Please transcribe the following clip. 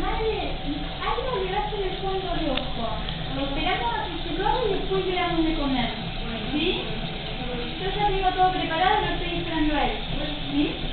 Madre, algo llevaste en el fondo de ojo. lo Esperamos a que se lo y después le damos de comer. ¿Sí? Yo ya tengo todo preparado, y lo estoy esperando a él. ¿Sí?